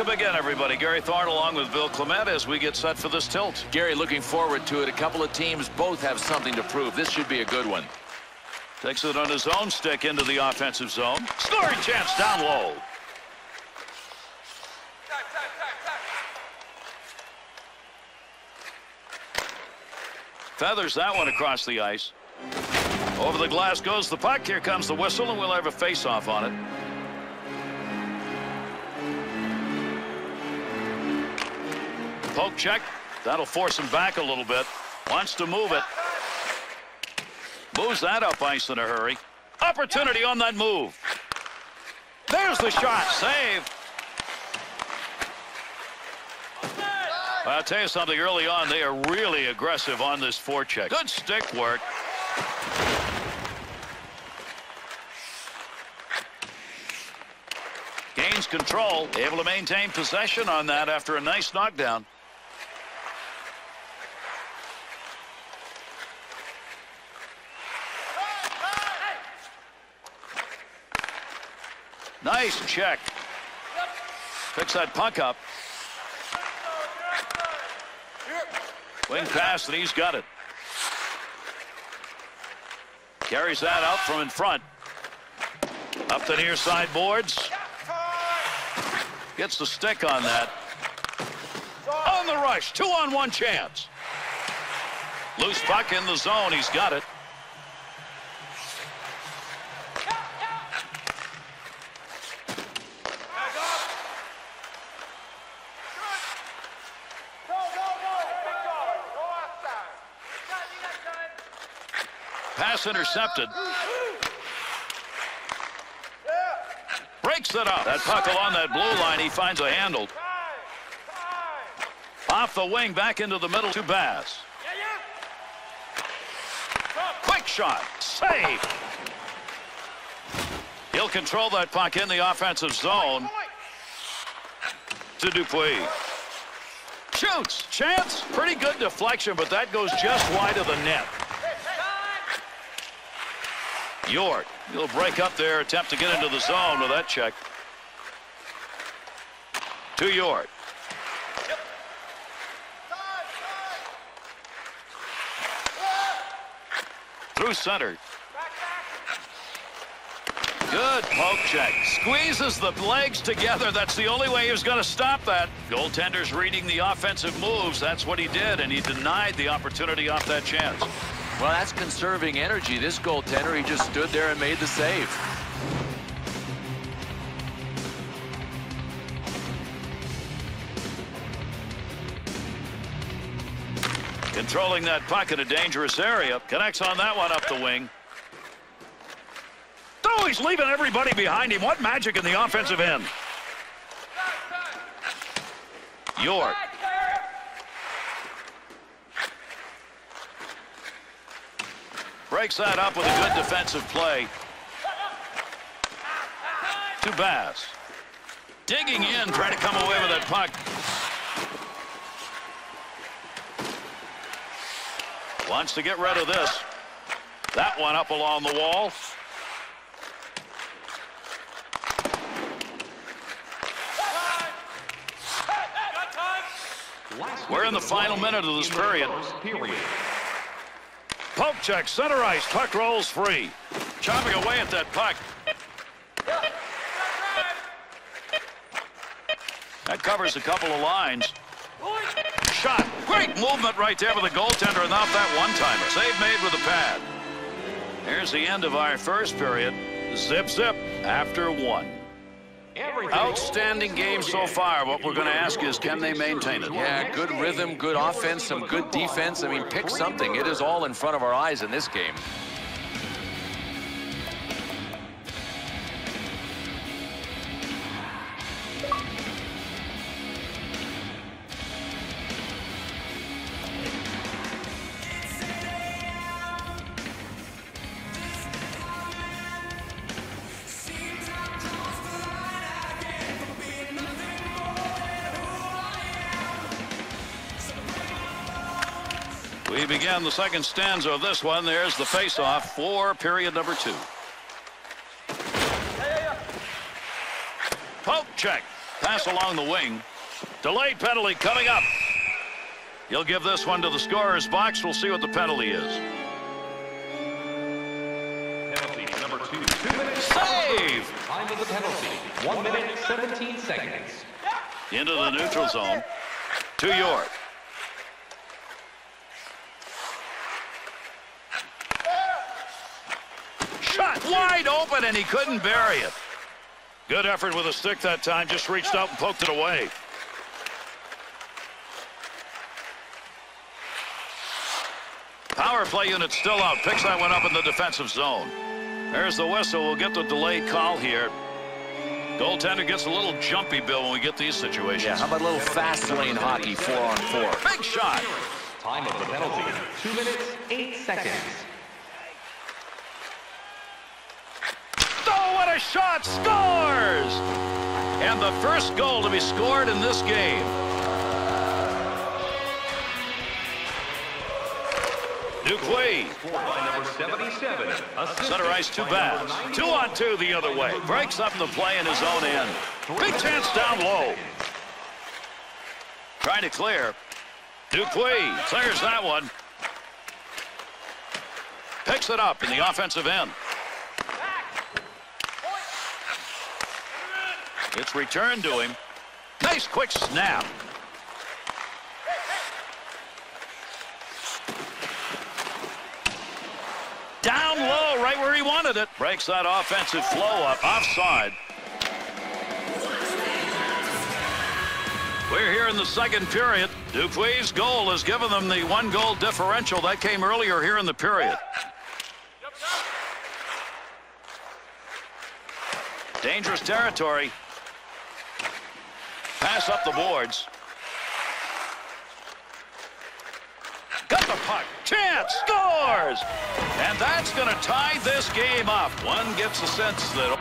Welcome again, everybody. Gary Thorne along with Bill Clement as we get set for this tilt. Gary, looking forward to it. A couple of teams both have something to prove. This should be a good one. Takes it on his own stick into the offensive zone. Scoring chance down low. Feathers that one across the ice. Over the glass goes the puck. Here comes the whistle, and we'll have a face-off on it. Poke check. That'll force him back a little bit. Wants to move it. Moves that up ice in a hurry. Opportunity on that move. There's the shot. Save. I'll tell you something early on. They are really aggressive on this forecheck. Good stick work. Gains control. Able to maintain possession on that after a nice knockdown. Nice check. Picks that puck up. Wing pass, and he's got it. Carries that out from in front. Up the near side boards. Gets the stick on that. On the rush. Two on one chance. Loose puck in the zone. He's got it. Pass intercepted. Breaks it up. That puck along that blue line. He finds a handle. Off the wing, back into the middle to Bass. Quick shot. Save. He'll control that puck in the offensive zone. To Dupuis. Shoots. Chance. Pretty good deflection, but that goes just wide of the net. York. He'll break up there, attempt to get into the zone with that check. To York. Through center. Good poke check. Squeezes the legs together. That's the only way he was going to stop that. Goaltender's reading the offensive moves. That's what he did, and he denied the opportunity off that chance. Well, that's conserving energy. This goaltender, he just stood there and made the save. Controlling that puck in a dangerous area. Connects on that one up the wing. Oh, he's leaving everybody behind him. What magic in the offensive end. York. Breaks that up with a good defensive play. To Bass. Digging in, trying to come away with that puck. Wants to get rid of this. That one up along the wall. We're in the final minute of this period. Poke check, center ice, puck rolls free. Chopping away at that puck. That covers a couple of lines. Shot. Great movement right there with the goaltender and off that one-timer. Save made with the pad. Here's the end of our first period. Zip, zip after one. Outstanding game so far. What we're going to ask is, can they maintain it? Yeah, good rhythm, good offense, some good defense. I mean, pick something. It is all in front of our eyes in this game. Begin the second stanza of this one. There's the face-off for period number two. Poke check. Pass along the wing. Delayed penalty coming up. He'll give this one to the scorer's box. We'll see what the penalty is. Penalty number two. Two minutes. Save! Time of the penalty. One minute, 17 seconds. Into the neutral zone. To York. Shot wide open, and he couldn't bury it. Good effort with a stick that time. Just reached out and poked it away. Power play unit still out. Picks that one up in the defensive zone. There's the whistle. We'll get the delayed call here. Goaltender gets a little jumpy, Bill, when we get these situations. Yeah, how about a little fast lane hockey, four on four? Big shot. Time of the penalty. Two minutes, eight seconds. What a shot! Scores! And the first goal to be scored in this game. Scored number 77. center ice, two bats. Two on two the other way. Breaks up the play in his own end. Big chance down low. Trying to clear. Dupuis clears that one. Picks it up in the offensive end. It's returned to him. Nice quick snap. Down low, right where he wanted it. Breaks that offensive flow up. Offside. We're here in the second period. Dupuis' goal has given them the one goal differential. That came earlier here in the period. Dangerous territory. Pass up the boards. Got the puck. Chance scores. And that's going to tie this game up. One gets a sense that.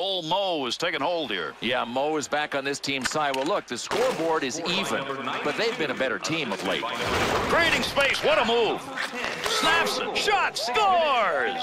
Old Mo is taking hold here. Yeah, Mo is back on this team's side. Well, look, the scoreboard is even, but they've been a better team of late. Creating space. What a move. Snaps it. Shot. Scores.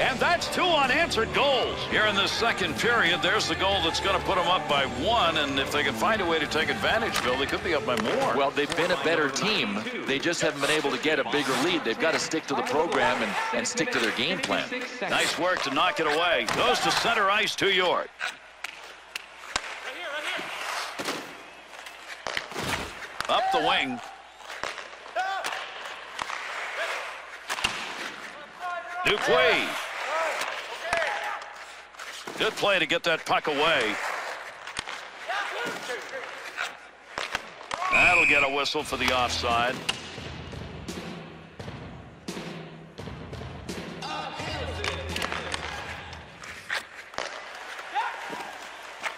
And that's two unanswered goals. Here in this second period, there's the goal that's going to put them up by one. And if they can find a way to take advantage, Bill, they could be up by more. Well, they've been a better team. They just haven't been able to get a bigger lead. They've got to stick to the program and, and stick to their game plan. Nice work to knock it away. Goes to center ice to York. Up the wing. Dupuis. Good play to get that puck away. That'll get a whistle for the offside.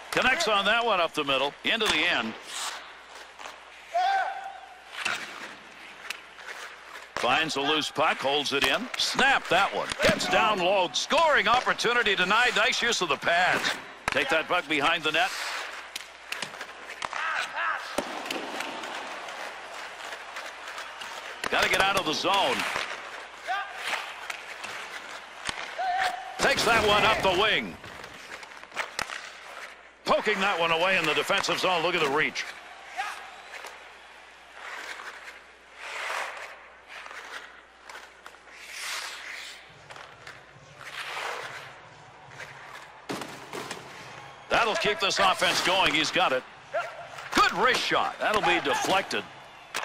Connects on that one up the middle, into the end. Finds a loose puck, holds it in. Snap that one. Gets down low. Scoring opportunity denied. Nice use of the pads. Take that puck behind the net. Got to get out of the zone. Takes that one up the wing. Poking that one away in the defensive zone. Look at the reach. That'll keep this offense going. He's got it. Good wrist shot. That'll be deflected.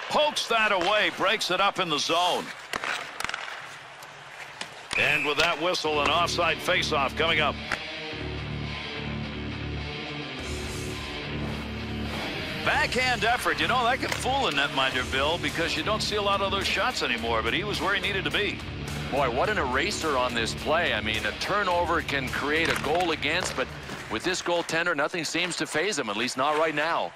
Pokes that away. Breaks it up in the zone. And with that whistle, an offside faceoff coming up. Backhand effort. You know, that can fool a netminder, Bill, because you don't see a lot of those shots anymore, but he was where he needed to be. Boy, what an eraser on this play. I mean, a turnover can create a goal against, but With this goaltender, nothing seems to faze him, at least not right now.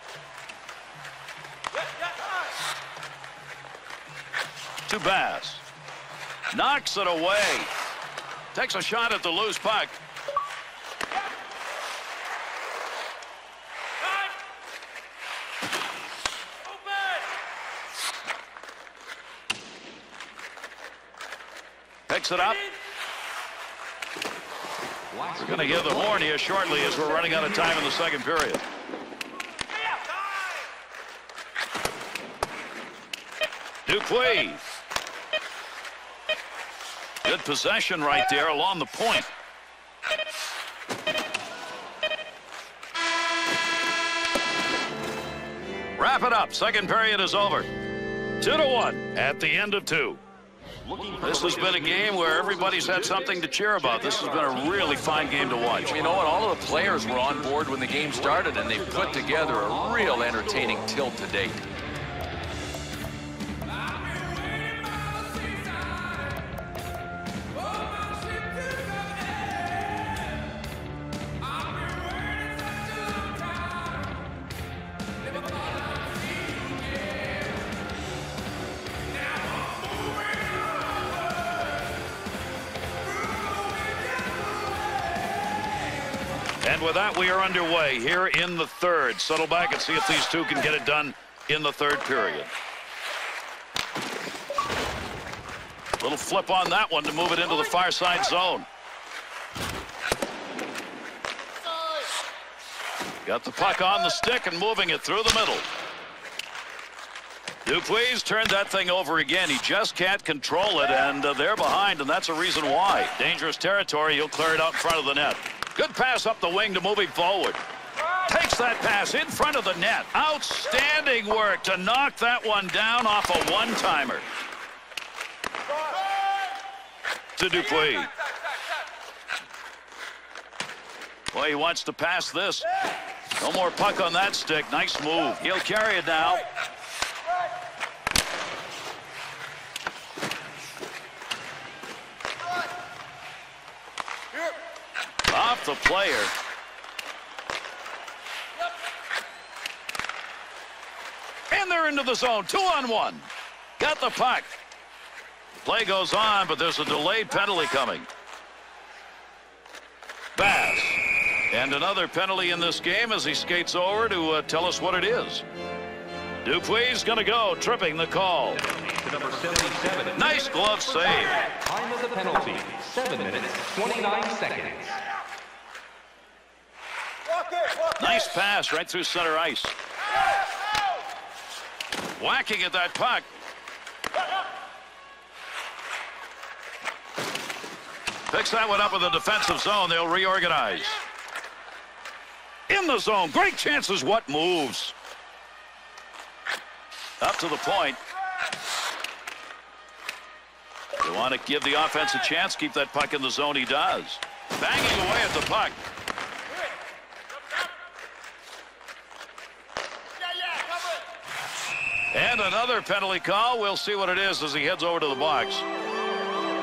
To Bass. Knocks it away. Takes a shot at the loose puck. Picks it up. We're going to give the horn here shortly as we're running out of time in the second period. Dupuis. Good possession right there along the point. Wrap it up. Second period is over. Two to one at the end of two. This has been a game where everybody's had something to cheer about. This has been a really fine game to watch. You know what? All of the players were on board when the game started, and they've put together a real entertaining tilt to date. We are underway here in the third. Settle back and see if these two can get it done in the third period. Little flip on that one to move it into the far side zone. Got the puck on the stick and moving it through the middle. Dupuis turned that thing over again. He just can't control it, and uh, they're behind, and that's a reason why. Dangerous territory. He'll clear it out in front of the net. Good pass up the wing to him forward. Takes that pass in front of the net. Outstanding work to knock that one down off a one-timer. To Dupuis. Boy, he wants to pass this. No more puck on that stick. Nice move. He'll carry it now. The player. And they're into the zone. Two on one. Got the puck. Play goes on, but there's a delayed penalty coming. Bass. And another penalty in this game as he skates over to uh, tell us what it is. Dupuis going to go, tripping the call. To number 77. Nice glove save. Time of the penalty, 7 minutes, 29 seconds. Nice pass right through center ice. Whacking at that puck. Picks that one up in the defensive zone. They'll reorganize. In the zone. Great chances. What moves? Up to the point. They want to give the offense a chance. Keep that puck in the zone. He does. Banging away at the puck. Another penalty call. We'll see what it is as he heads over to the box.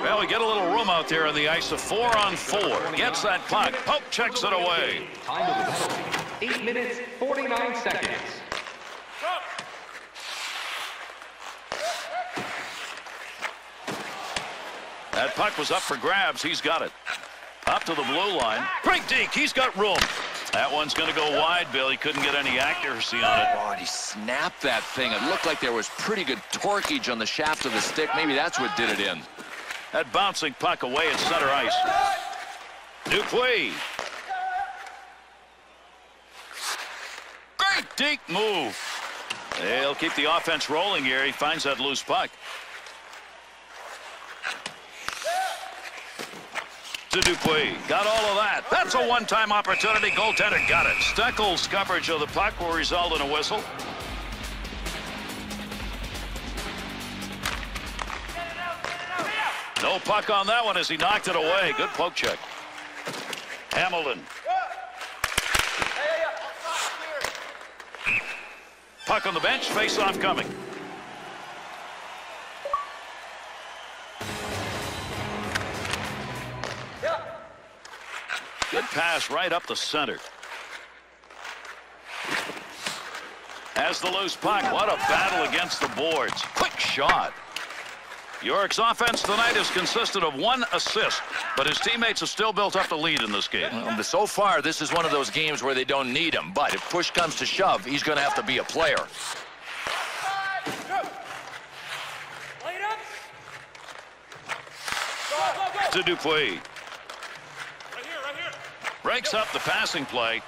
Well, we get a little room out there on the ice. A four on four. Gets that puck. Poke checks it away. Time of the 8 minutes, 49 seconds. That puck was up for grabs. He's got it. Up to the blue line. Great deke. He's got room. That one's going to go wide, Bill. He couldn't get any accuracy on it. Oh, and he snapped that thing. It looked like there was pretty good torquage on the shaft of the stick. Maybe that's what did it in. That bouncing puck away at center ice. Dupuis. Great deep move. They'll keep the offense rolling here. He finds that loose puck. To Dupuis. Got all of that. That's a one-time opportunity. Goaltender got it. Steckel's coverage of the puck will result in a whistle. No puck on that one as he knocked it away. Good poke check. Hamilton. Puck on the bench. Face-off coming. Pass right up the center. Has the loose puck. What a battle against the boards. Quick shot. York's offense tonight has consisted of one assist, but his teammates have still built up the lead in this game. Well, so far, this is one of those games where they don't need him, but if push comes to shove, he's going to have to be a player. To Dupuis. Breaks up the passing play.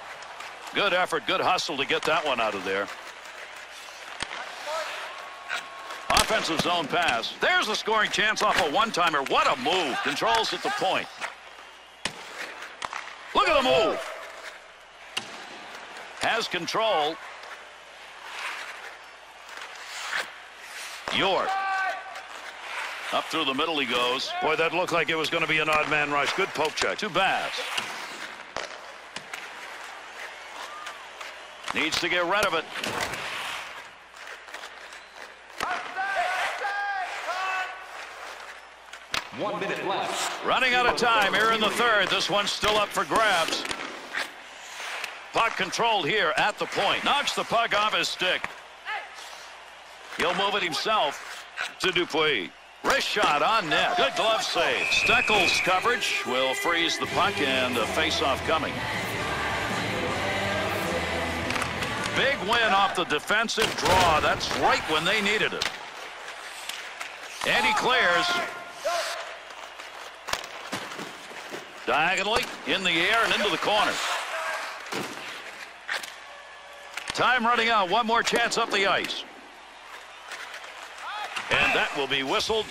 Good effort, good hustle to get that one out of there. Offensive zone pass. There's a scoring chance off a one-timer. What a move. Controls at the point. Look at the move. Has control. York. Up through the middle he goes. Boy, that looked like it was going to be an odd man rush. Good poke check. To Bass. Needs to get rid of it. One minute left. Running out of time here in the third. This one's still up for grabs. Puck controlled here at the point. Knocks the puck off his stick. He'll move it himself to Dupuis. Wrist shot on net. Good glove save. Steckel's coverage will freeze the puck and a face-off coming. Big win off the defensive draw. That's right when they needed it. And he clears. Diagonally, in the air, and into the corner. Time running out. One more chance up the ice. And that will be whistled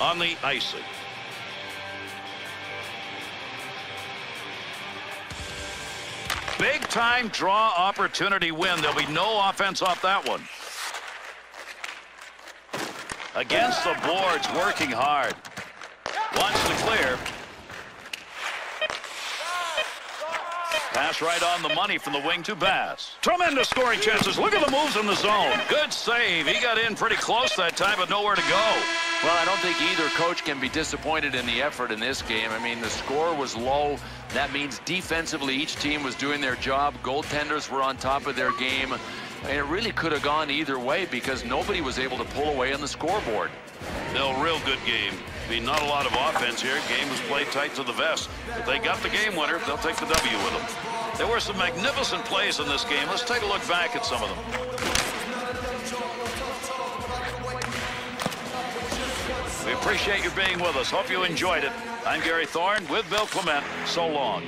on the icing. Big time draw opportunity win. There'll be no offense off that one. Against the boards, working hard. Wants to clear. Pass right on the money from the wing to Bass. Tremendous scoring chances. Look at the moves in the zone. Good save. He got in pretty close that time, but nowhere to go. Well, I don't think either coach can be disappointed in the effort in this game. I mean, the score was low. That means defensively each team was doing their job. Goaltenders were on top of their game. And it really could have gone either way because nobody was able to pull away on the scoreboard. No, real good game. I mean, not a lot of offense here. Game was played tight to the vest. But they got the game winner. They'll take the W with them. There were some magnificent plays in this game. Let's take a look back at some of them. We appreciate you being with us. Hope you enjoyed it. I'm Gary Thorne with Bill Clement. So long.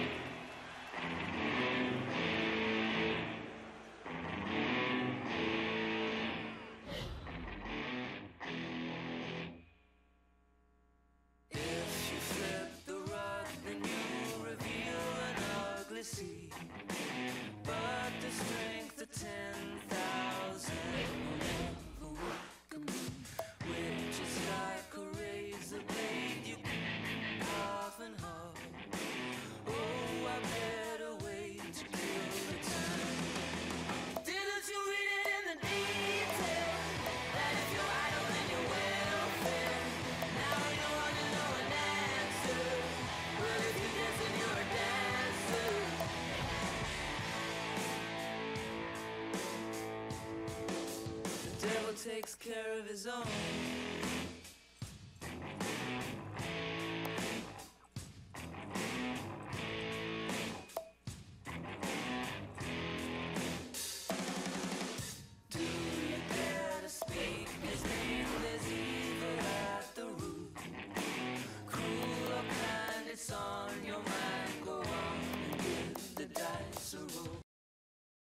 Takes care of his own.